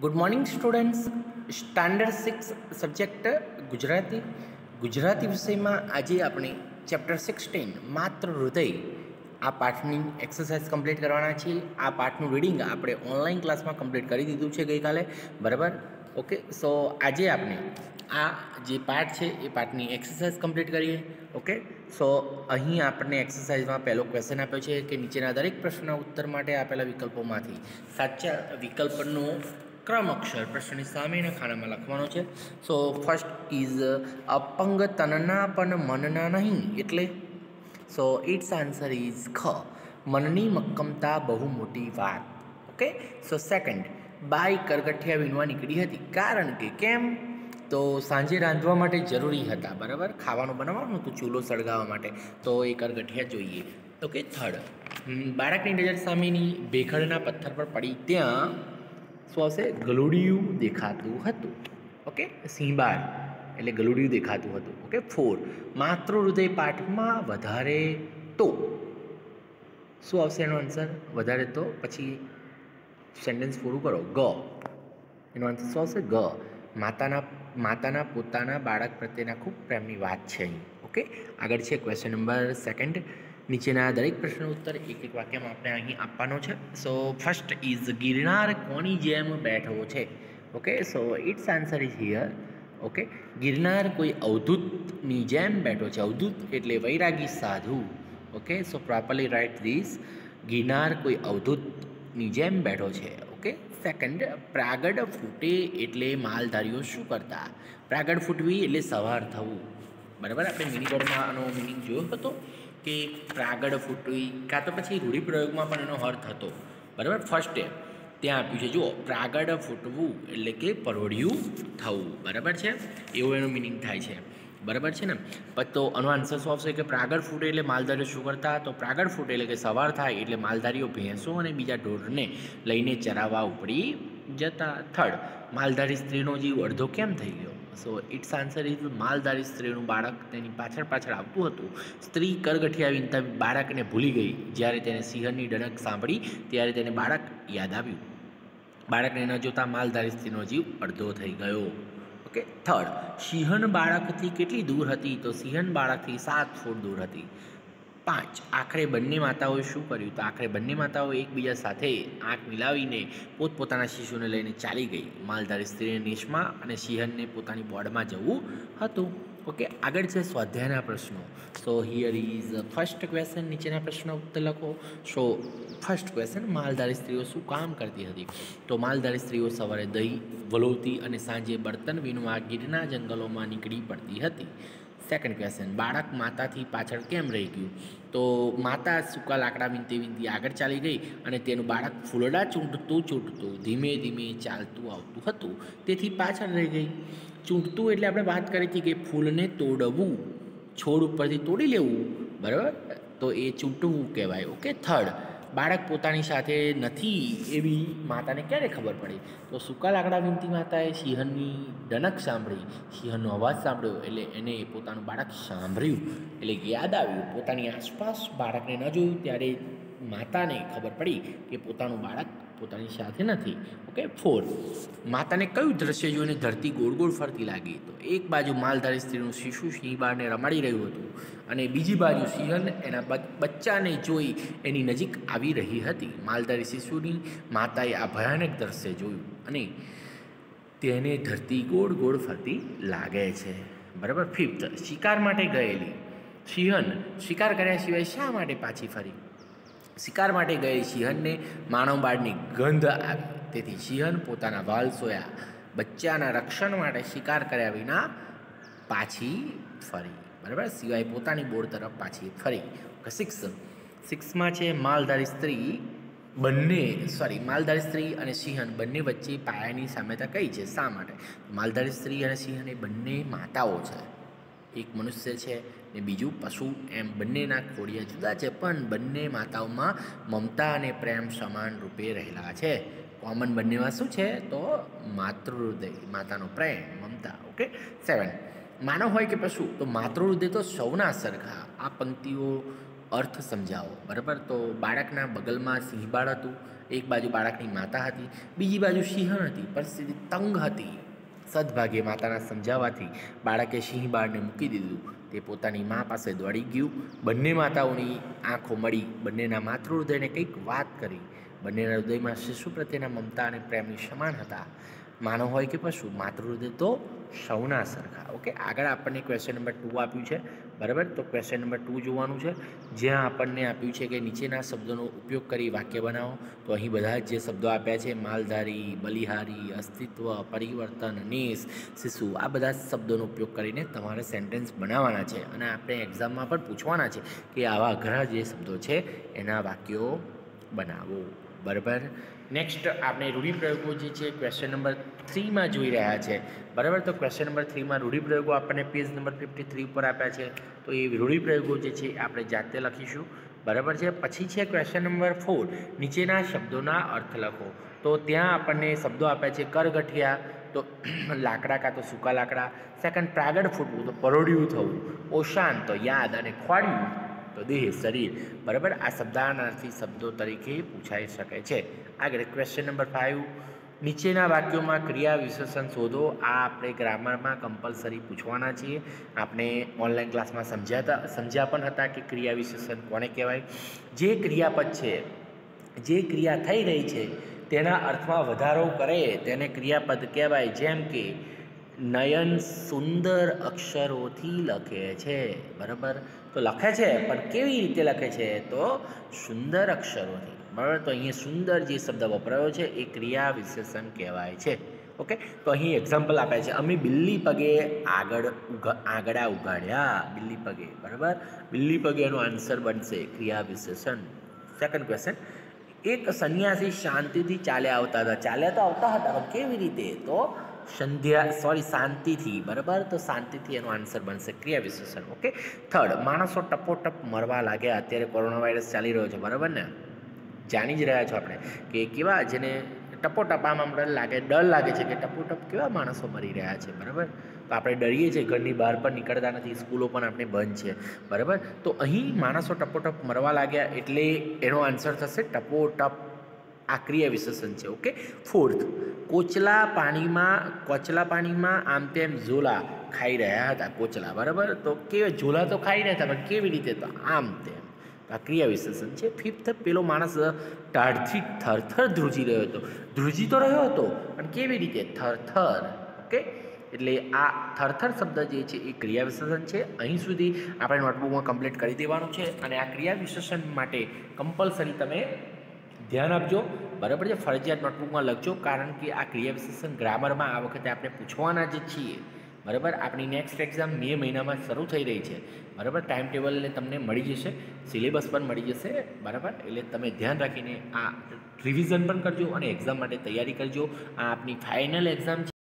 Good morning students standard six subject Gujarati. Gujarati વિષયમાં આજે આપણે ચેપ્ટર સિક્સટીન માત્ર હૃદય. આ પાઠની એક્સરસાઇઝ કમ્પ્લીટ કરવાના છીએ. આ પાઠનું રીડિંગ આપણે ઓનલાઈન ક્લાસમાં કમ્પ્લીટ કરી દીધું છે ગઈકાલે. બરાબર? ઓકે સો આજે આપણે આ જે પાઠ છે, એ પાઠની એક્સરસાઇઝ કમ્પ્લીટ કરીએ. ઓકે સો અહીં આપણને એક્સરસાઇઝમાં પહેલો ક્વેશ્ચન આપ્યો છે કે નીચેના દરેક પ્રશ્નના ઉત્તર માટે આપેલા વિકલ્પોમાંથી સાચા વિકલ્પનો ક્રમ અક્ષર પ્રશ્નની સામેના ખાનામાં લખવાનો છે. સો ફર્સ્ટ ઇઝ અપંગ તનના પણ મનના નહીં, એટલે? સો ઇટ્સ આન્સર ઇઝ ખ, મનની મક્કમતા બહુ મોટી વાત. ઓકે સો સેકન્ડ બાય કરગઠિયા વીણવા નીકળી હતી. કારણ કે કેમ? તો સાંજે રાંધવા માટે જરૂરી હતા, બરાબર? ખાવાનું બનાવવાનું હતું, ચૂલો સળગાવવા માટે. તો એ કરગઠિયા જોઈએ. ઓકે થર્ડ બાળકની નજર સામેની ભેખડના પથ્થર પર પડી ત્યાં શું આવશે ગલુડિયું દેખાતું હતું. ઓકે? સિંહબાળ એટલે ગલુડિયું દેખાતું હતું. ઓકે? ફોર માતૃ હૃદય પાઠમાં વધારે તો. શું આવશે એનો આન્સર વધારે તો? પછી સેન્ટેન્સ પૂરું કરો. ગ. એનો આન્સર શું આવશે? ગ. માતાના માતાના પોતાના બાળક પ્રત્યેના ખૂબ પ્રેમની વાત છે અહીં. ઓકે? આગળ છે ક્વેશ્ચન નંબર સેકન્ડ નીચેના દરેક પ્રશ્નનો ઉત્તર એક એક વાક્યમાં આપણે અહીં આપવાનો છે. સો ફર્સ્ટ ઇઝ ગિરનાર કોની જેમ બેઠો છે? Okay so it's answer is here okay Girnar કોઈ અવધૂતની જેમ બેઠો છે. અવધૂત એટલે વૈરાગી સાધુ. Okay so properly write this Girnar કોઈ અવધૂતની જેમ બેઠો છે. ઓકે સેકન્ડ પ્રાગડ ફૂટે એટલે માલધારીઓ શું કરતા? પ્રાગડ ફૂટવી એટલે સવાર થવું. બરાબર? આપણે મિની આનો મિનિંગ જોયો હતો. કે પ્રાગડ ફૂટવી કાં તો પછી રૂઢિપ્રયોગમાં પણ એનો અર્થ હતો. બરાબર? ફર્સ્ટ ત્યાં આપ્યું છે, જુઓ, પ્રાગડ ફૂટવું એટલે કે પરોઢિયું થવું. બરાબર છે? એવો એનો મિનિંગ થાય છે. બરાબર છે ને? પછી તો આનો આન્સર શું આવશે કે પ્રાગડ ફૂટે એટલે માલધારીઓ શું કરતા? તો પ્રાગડ ફૂટે એટલે કે સવાર થાય એટલે માલધારીઓ ભેંસો અને બીજા ઢોરને લઈને ચરાવવા ઉપડી જતા. થર્ડ માલધારી સ્ત્રીનો જીવ અડધો કેમ થઈ ગયો? સો ઇટ્સ આન્સર ઇઝ માલધારી સ્ત્રીનું બાળક તેની પાછળ પાછળ આવતું હતું. સ્ત્રી કરગઠિયા વિનતા બાળકને ભૂલી ગઈ. જ્યારે તેને સિંહણની ડણક સાંભળી, ત્યારે તેને બાળક યાદ આવ્યું. બાળકને ન જોતાં માલધારી સ્ત્રીનો જીવ અડધો થઈ ગયો. ઓકે થર્ડ સિંહણ બાળકથી કેટલી દૂર હતી? તો સિંહણ બાળકથી સાત ફૂટ દૂર હતી. પાંચ. આખરે બંને માતાઓએ શું કર્યું? તો આખરે બંને માતાઓ એકબીજા સાથે આંખ મિલાવીને પોતપોતાના શિશુને લઈને ચાલી ગઈ. માલધારી સ્ત્રીને નિશમાં અને સિંહનને પોતાની બોર્ડમાં જવું હતું. ઓકે, આગળ છે સ્વાધ્યાયના પ્રશ્નો. So here is first question નીચેના પ્રશ્નો ઉત્તર લખો. સો ફર્સ્ટ ક્વેશ્ચન માલધારી સ્ત્રીઓ શું કામ કરતી હતી? તો માલધારી સ્ત્રીઓ સવારે દહીં વલોવતી અને સાંજે બર્તન વિનવા ગીરના જંગલોમાં નીકળી પડતી હતી. સેકન્ડ ક્વેશ્ચન બાળક માતાથી પાછળ કેમ રહી ગયું? તો માતા સૂકા લાકડા વિનતી વિનતી આગળ ચાલી ગઈ અને તેનું બાળક ફૂલડા ચૂંટતું ચૂંટતું, ધીમે ધીમે ચાલતું આવતું હતું. તેથી પાછળ રહી ગઈ. ચૂંટતું એટલે આપણે વાત કરી હતી કે ફૂલને તોડવું, છોડ ઉપરથી તોડી લેવું. બરાબર? તો એ ચૂંટવું કહેવાય. ઓકે થર્ડ બાળક પોતાની સાથે નથી એવી માતાને ક્યારે ખબર પડી? તો સૂકા લાકડા વિનતી માતાએ સિંહણની ડનક સાંભળી. સિંહણનો અવાજ સાંભળ્યો એટલે એને પોતાનું બાળક સાંભળ્યું. એટલે યાદ આવ્યું, પોતાની આસપાસ બાળકને ન જોયું. ત્યારે માતાને ખબર પડી કે પોતાનું બાળક પોતાની સાથે નથી. ઓકે ફોર માતાને કયું દ્રશ્ય જોઈને ધરતી ગોળ ગોળ ફરતી લાગી? તો એક બાજુ માલધારી સ્ત્રીનું શિશુ સિંહબાળને રમાડી રહ્યું હતું અને બીજી બાજુ સિંહણ એના બચ્ચાને જોઈ એની નજીક આવી રહી હતી. માલધારી શિશુની માતાએ આ ભયાનક દ્રશ્ય જોયું અને તેને ધરતી ગોળ ગોળ ફરતી લાગે છે. બરાબર? ફિફ્થ, શિકાર માટે ગયેલી. સિંહણ શિકાર કર્યા સિવાય શા માટે પાછી ફરી? શિકાર માટે ગયેલી સિંહણને માનવબાળની ગંધ આવી. તેથી સિંહણ પોતાના વાલ સોયા બચ્ચાના રક્ષણ માટે શિકાર કર્યા વિના પાછી ફરી. બરાબર? સિવાય પોતાની બોર્ડ તરફ પાછી ફરી. સિક્સ સિક્સમાં છે માલધારી સ્ત્રી બંને સોરી માલધારી સ્ત્રી અને સિંહણ બંને વચ્ચે પાયાની સામ્યતા કઈ છે? શા માટે? માલધારી સ્ત્રી અને સિંહણ એ બંને માતાઓ છે. એક મનુષ્ય છે ને બીજું પશુ એમ બંનેના ખોડિયા જુદા છે, પણ બંને માતાઓમાં મમતા અને પ્રેમ સમાન રૂપે રહેલા છે. કોમન બંનેમાં શું છે? તો માતૃહૃદય, માતાનો પ્રેમ, મમતા ઓકે સેવન માનવ હોય કે પશુ? તો માતૃહૃદય તો સૌના સરખા. આ પંક્તિઓ અર્થ સમજાવો. બરાબર? તો બાળકના બગલમાં સિંહબાળ હતું, એક બાજુ બાળકની માતા હતી, બીજી બાજુ સિંહણ હતી પરિસ્થિતિ તંગ હતી. સદભાગે માતાના સમજાવવાથી બાળકે સિંહ બાળને મૂકી દીધું. તે પોતાની મા પાસે દોડી ગયું. બંને માતાઓની આંખો મળી બંનેના માતૃહૃદયને કંઈક વાત કરી. બંનેના હૃદયમાં શિશુ પ્રત્યેના મમતા અને પ્રેમની સમાન હતા. માનવ હોય કે પશુ, માતૃહૃદય તો સૌના સરખા. ઓકે આગળ આપણને ક્વેશ્ચન નંબર ટુ આપ્યું છે. બરાબર? તો ક્વેશ્ચન નંબર ટુ જોવાનું છે. જ્યાં આપણને આપ્યું છે કે નીચેના શબ્દોનો ઉપયોગ કરી વાક્ય બનાવો. તો અહીં બધા જ જે શબ્દો આપ્યા છે, માલધારી, બલિહારી, અસ્તિત્વ, પરિવર્તન, નેસ, શિશુ, આ બધા શબ્દોનો ઉપયોગ કરીને તમારે સેન્ટેન્સ બનાવવાના છે. અને આપણે એક્ઝામમાં પણ પૂછવાના છે કે આવા ઘણા જે શબ્દો છે, એના વાક્યો બનાવો. બરાબર? નેક્સ્ટ આપણે રૂઢિપ્રયોગો જે છે ક્વેશ્ચન નંબર થ્રીમાં જોઈ રહ્યા છે. બરાબર? તો ક્વેશ્ચન નંબર થ્રીમાં રૂઢિપ્રયોગો આપણને પેજ નંબર ફિફ્ટી થ્રી ઉપર આપ્યા છે. તો એ રૂઢિપ્રયોગો જે છે આપણે જાતે લખીશું. બરાબર છે? પછી છે ક્વેશ્ચન નંબર ફોર નીચેના શબ્દોના અર્થ લખો. તો ત્યાં આપણને શબ્દો આપ્યા છે, કરગઠિયા, તો લાકડા કાં તો સૂકા લાકડા. સેકન્ડ પ્રાગડ ફૂટવું, તો પરોડિયું થવું. ઓશાન તો યાદ અને ખોડિયું. તો દેહ શરીર, બરાબર? આ શબ્દાનાર્થી શબ્દો તરીકે પૂછાઈ શકે છે. આગળ ક્વેશ્ચન નંબર ફાઇવ નીચેના વાક્યોમાં ક્રિયા વિશેષણ શોધો. આ આપણે ગ્રામરમાં કમ્પલસરી પૂછવાના છીએ. આપણે ઓનલાઈન ક્લાસમાં સમજ્યા સમજ્યા પણ હતા કે ક્રિયા વિશેષણ કોને કહેવાય? જે ક્રિયાપદ છે, જે ક્રિયા થઈ રહી છે, તેના અર્થમાં વધારો કરે, તેને ક્રિયાપદ કહેવાય. જેમ કે નયન સુંદર અક્ષરોથી લખે છે. બરાબર? તો લખે છે, પણ કેવી રીતે લખે છે? તો સુંદર અક્ષરોથી. બરાબર? તો અહીંયા સુંદર જે શબ્દ વપરાયો છે, એ ક્રિયા વિશેષણ કહેવાય છે. ઓકે? તો અહીં એક્ઝામ્પલ આપે છે. અમે બિલ્લી પગે આગળ આગળા ઉગાડ્યા બિલ્લી પગે. બરાબર? બિલ્લી પગે એનો આન્સર બનશે, ક્રિયા વિશેષણ. સેકન્ડ ક્વેશ્ચન એક સંન્યાસી શાંતિથી ચાલ્યા આવતા હતા. ચાલ્યા તો આવતા હતા કેવી રીતે? તો સંધ્યા સોરી શાંતિથી, બરાબર? તો શાંતિથી એનો આન્સર બનશે. ક્રિયા વિશેષણ ઓકે થર્ડ માણસો ટપોટપ મરવા લાગ્યા. અત્યારે કોરોના વાયરસ ચાલી રહ્યો છે, બરાબર ને? જાણી જ રહ્યા છો આપણે કે કેવા જેને ટપોટપ, આમ આમ ડર લાગે ડર લાગે છે કે ટપોટપ કેવા માણસો મરી રહ્યા છે, બરાબર? તો આપણે ડરીએ છીએ, ઘરની બહાર પણ નીકળતા નથી, સ્કૂલો પણ આપણે બંધ છે, બરાબર? તો અહીં માણસો ટપોટપ મરવા લાગ્યા એટલે એનો આન્સર થશે ટપોટપ. આ ક્રિયા વિશેષણ છે ઓકે ફોર્થ કોચલા પાણીમાં કોચલા પાણીમાં આમ તેમ ઝોલા ખાઈ રહ્યા હતા, કોચલા, બરાબર? તો કેવા ઝોલા તો ખાઈ રહ્યા હતા, પણ કેવી રીતે? તો આમ તેમ. આ ક્રિયા વિશેષણ છે. ફિફ્થ પેલો માણસ ટાઢથી થરથર ધ્રુજી રહ્યો હતો. ધ્રુજી તો રહ્યો હતો, પણ કેવી રીતે? થરથર ઓકે એટલે આ થરથર શબ્દ જે છે, એ ક્રિયા વિશેષણ છે. અહીં સુધી આપણે નોટબુકમાં કમ્પ્લીટ કરી દેવાનું છે અને આ ક્રિયા વિશેષણ માટે કમ્પલસરી તમે ધ્યાન આપજો. બરાબર છે? ફરજિયાત નોટબુકમાં લખજો, કારણ કે આ ક્રિયા વિશેષણ ગ્રામરમાં આ વખતે આપણે પૂછવાના જ છીએ. બરાબર? આપણી નેક્સ્ટ એક્ઝામ મે મહિનામાં શરૂ થઈ રહી છે. બરાબર? ટાઈમ ટેબલને તમને મળી જશે. સિલેબસ પણ મળી જશે. બરાબર? એટલે તમે ધ્યાન રાખીને આ રિવિઝન પણ કરજો અને એક્ઝામ માટે તૈયારી કરજો. આ આપની ફાઇનલ એક્ઝામ છે.